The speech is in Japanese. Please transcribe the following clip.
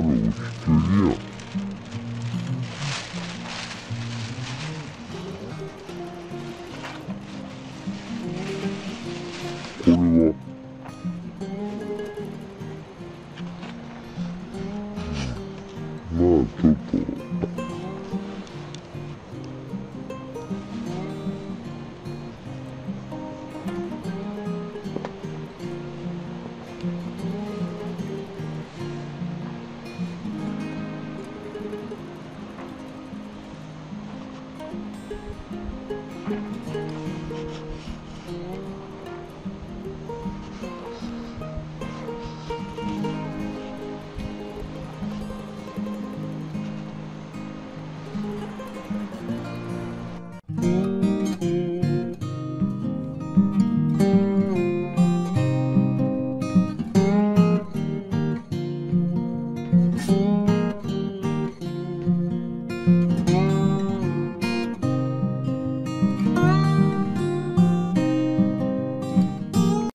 здорового чуде. Хуйло. На, тупо.